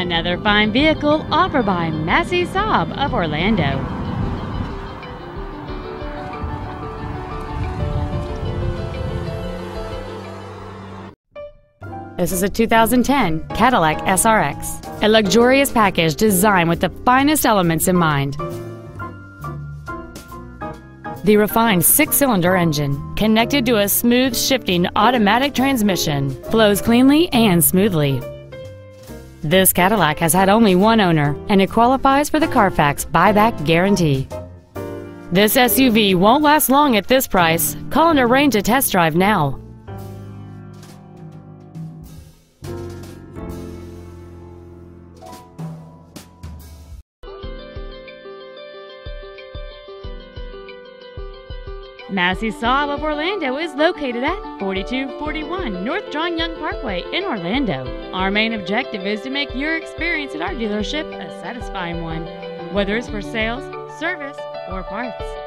Another fine vehicle offered by Massey Saab of Orlando. This is a 2010 Cadillac SRX, a luxurious package designed with the finest elements in mind. The refined six-cylinder engine, connected to a smooth shifting automatic transmission, flows cleanly and smoothly. This Cadillac has had only one owner, and it qualifies for the Carfax buyback guarantee. This SUV won't last long at this price. Call and arrange a test drive now. Massey Saab of Orlando is located at 4241 North John Young Parkway in Orlando. Our main objective is to make your experience at our dealership a satisfying one, whether it's for sales, service, or parts.